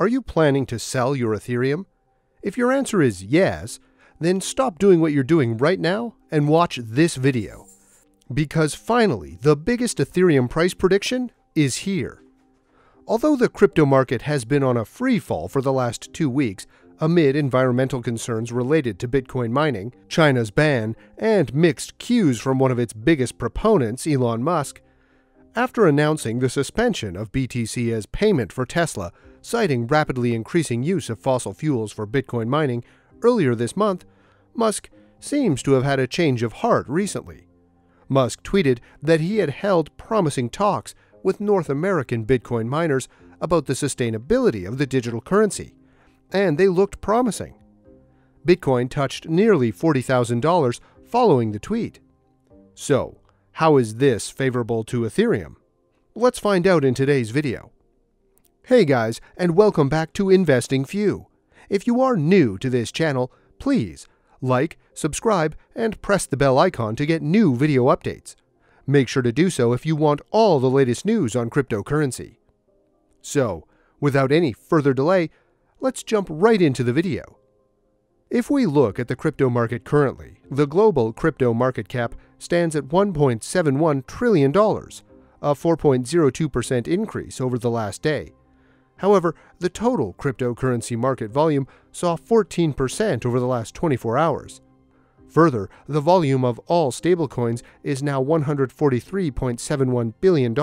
Are you planning to sell your Ethereum? If your answer is yes, then stop doing what you're doing right now and watch this video. Because finally, the biggest Ethereum price prediction is here. Although the crypto market has been on a free fall for the last two weeks amid environmental concerns related to Bitcoin mining, China's ban, and mixed cues from one of its biggest proponents, Elon Musk, after announcing the suspension of BTC as payment for Tesla, citing rapidly increasing use of fossil fuels for Bitcoin mining earlier this month, Musk seems to have had a change of heart recently. Musk tweeted that he had held promising talks with North American Bitcoin miners about the sustainability of the digital currency, and they looked promising. Bitcoin touched nearly $40,000 following the tweet. So, how is this favorable to Ethereum? Let's find out in today's video. Hey guys, and welcome back to Investing Few. If you are new to this channel, please like, subscribe, and press the bell icon to get new video updates. Make sure to do so if you want all the latest news on cryptocurrency. So, without any further delay, let's jump right into the video. If we look at the crypto market currently, the global crypto market cap stands at $1.71 trillion, a 4.02% increase over the last day. However, the total cryptocurrency market volume saw 14% over the last 24 hours. Further, the volume of all stablecoins is now $143.71 billion,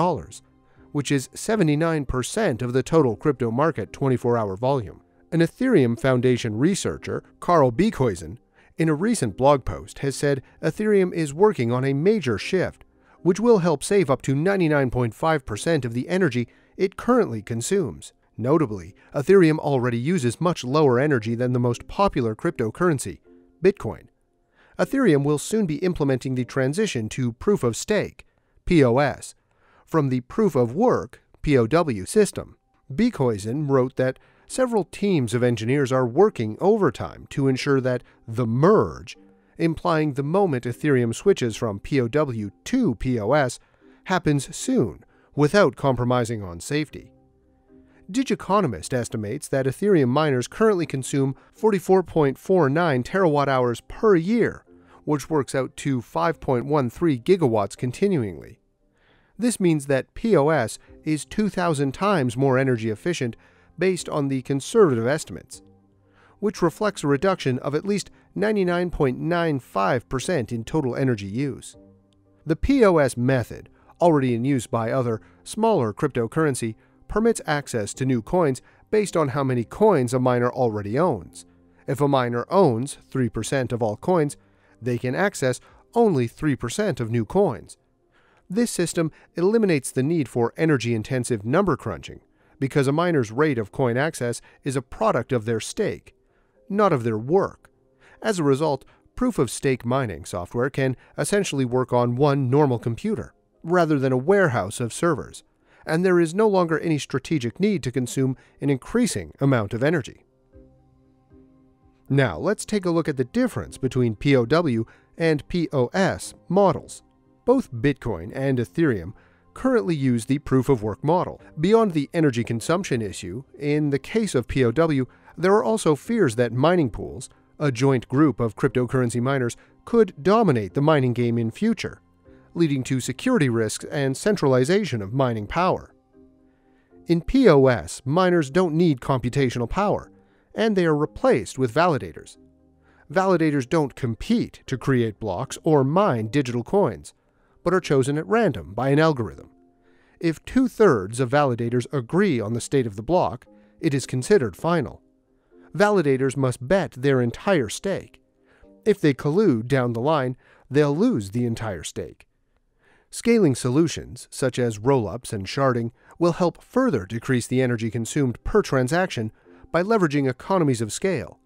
which is 79% of the total crypto market 24 hour volume. An Ethereum Foundation researcher, Carl Beekhuizen, in a recent blog post has said Ethereum is working on a major shift, which will help save up to 99.5% of the energy it currently consumes. Notably, Ethereum already uses much lower energy than the most popular cryptocurrency, Bitcoin, Ethereum will soon be implementing the transition to Proof of Stake, POS, from the Proof of Work, POW system. Beekhuizen wrote that several teams of engineers are working overtime to ensure that the merge, implying the moment Ethereum switches from POW to POS, happens soon without compromising on safety. Digiconomist estimates that Ethereum miners currently consume 44.49 terawatt hours per year which works out to 5.13 gigawatts continuingly. This means that POS is 2,000 times more energy efficient based on the conservative estimates, which reflects a reduction of at least 99.95% in total energy use. The POS method, already in use by other, smaller cryptocurrency, permits access to new coins based on how many coins a miner already owns. If a miner owns 3% of all coins, they can access only 3% of new coins. This system eliminates the need for energy intensive number crunching because a miner's rate of coin access is a product of their stake, not of their work. As a result, proof of stake mining software can essentially work on one normal computer rather than a warehouse of servers, and there is no longer any strategic need to consume an increasing amount of energy. Now, let's take a look at the difference between POW and POS models. Both Bitcoin and Ethereum currently use the proof of work model. Beyond the energy consumption issue, in the case of POW, there are also fears that mining pools, a joint group of cryptocurrency miners, could dominate the mining game in future, leading to security risks and centralization of mining power. In POS, miners don't need computational power and they are replaced with validators. Validators don't compete to create blocks or mine digital coins, but are chosen at random by an algorithm. If two thirds of validators agree on the state of the block, it is considered final. Validators must bet their entire stake. If they collude down the line, they'll lose the entire stake. Scaling solutions, such as rollups and sharding, will help further decrease the energy consumed per transaction by leveraging economies of scale.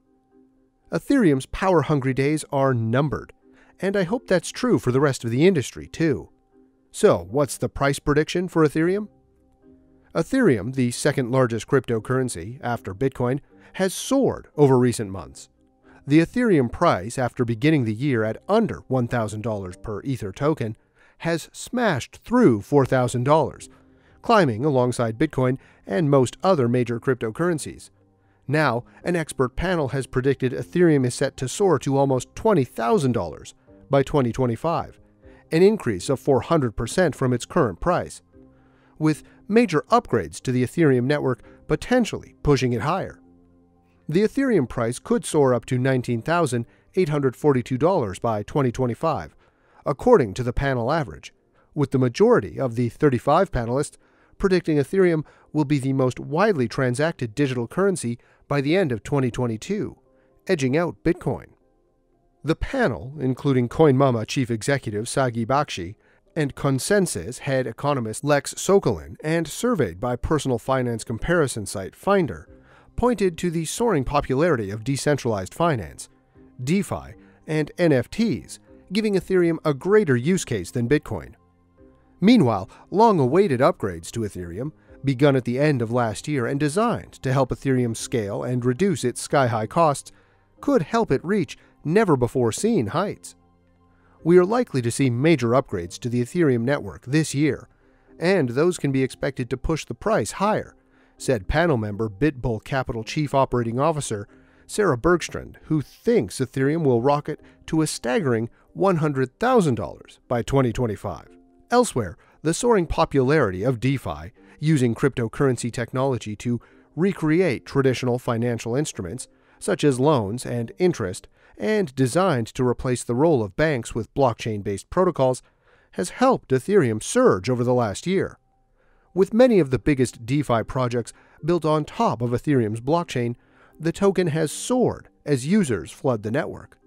Ethereum's power hungry days are numbered, and I hope that's true for the rest of the industry too. So, what's the price prediction for Ethereum? Ethereum, the second largest cryptocurrency after Bitcoin, has soared over recent months. The Ethereum price, after beginning the year at under $1,000 per Ether token, has smashed through $4,000, climbing alongside Bitcoin and most other major cryptocurrencies. Now, an expert panel has predicted Ethereum is set to soar to almost $20,000 by 2025, an increase of 400% from its current price, with major upgrades to the Ethereum network potentially pushing it higher. The Ethereum price could soar up to $19,842 by 2025, according to the panel average, with the majority of the 35 panelists predicting Ethereum will be the most widely transacted digital currency by the end of 2022, edging out Bitcoin. The panel, including CoinMama chief executive Sagi Bakshi and ConsenSys head economist Lex Sokolin, and surveyed by personal finance comparison site Finder, pointed to the soaring popularity of decentralized finance, DeFi, and NFTs, giving Ethereum a greater use case than Bitcoin. Meanwhile, long awaited upgrades to Ethereum, begun at the end of last year and designed to help Ethereum scale and reduce its sky high costs, could help it reach never before seen heights. We are likely to see major upgrades to the Ethereum network this year, and those can be expected to push the price higher, said panel member BitBull Capital Chief Operating Officer Sarah Bergstrand, who thinks Ethereum will rocket to a staggering $100,000 by 2025. Elsewhere, the soaring popularity of DeFi, using cryptocurrency technology to recreate traditional financial instruments, such as loans and interest, and designed to replace the role of banks with blockchain based protocols, has helped Ethereum surge over the last year. With many of the biggest DeFi projects built on top of Ethereum's blockchain, the token has soared as users flood the network.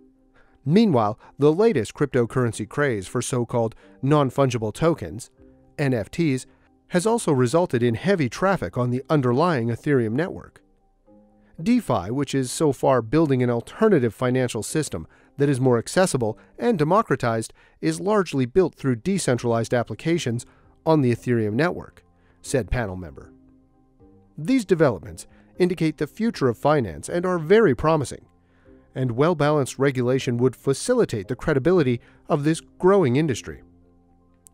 Meanwhile, the latest cryptocurrency craze for so called non fungible tokens, NFTs, has also resulted in heavy traffic on the underlying Ethereum network. DeFi, which is so far building an alternative financial system that is more accessible and democratized, is largely built through decentralized applications on the Ethereum network, said panel member. These developments indicate the future of finance and are very promising and well balanced regulation would facilitate the credibility of this growing industry.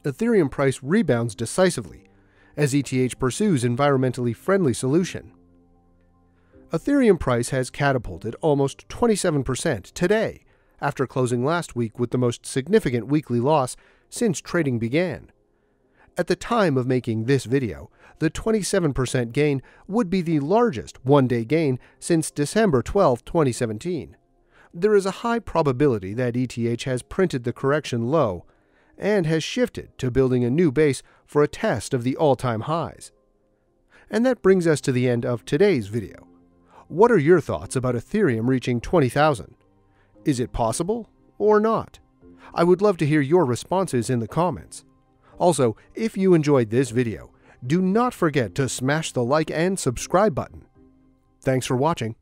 Ethereum price rebounds decisively as ETH pursues environmentally friendly solution. Ethereum price has catapulted almost 27% today after closing last week with the most significant weekly loss since trading began. At the time of making this video, the 27% gain would be the largest one day gain since December 12, 2017 there is a high probability that ETH has printed the correction low and has shifted to building a new base for a test of the all-time highs. And that brings us to the end of today's video. What are your thoughts about Ethereum reaching 20,000? Is it possible or not? I would love to hear your responses in the comments. Also, if you enjoyed this video, do not forget to smash the like and subscribe button. Thanks for watching.